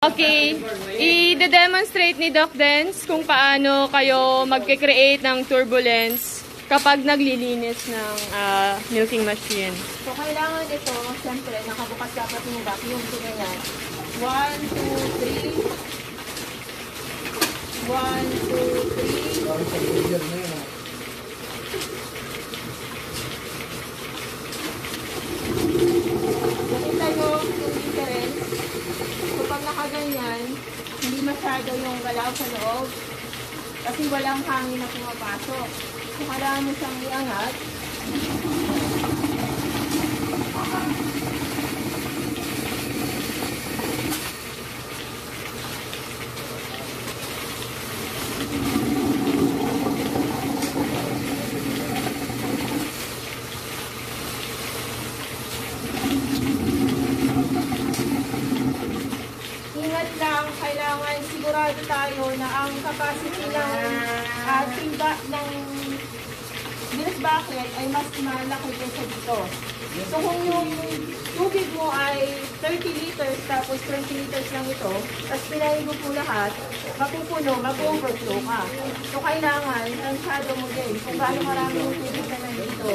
Okay, i-demonstrate ni Doc Dance kung paano kayo magke-create ng turbulence kapag naglilinis ng uh, milking machine. So, kailangan ito, siyempre, nakabukas dapat yung vacuum. So, ganyan. 1, 2, 3. 1, 2, 3. Nakaganyan, hindi masyado yung galaw sa loob. Kasi walang hangin na pumapasok. So, kailangan mo siyang iangat. Kailangan sigurado tayo na ang capacity ng uh, timba ng bilis bucket ay mas malaki kaysa dito. So kung yung tubig mo ay 30 liters tapos 20 liters lang ito, tapos pinahigop mo lahat, mapupuno, mag-overflow ka. So kailangan, ang shadow mo din, kung gaano marami yung tubig na nandito,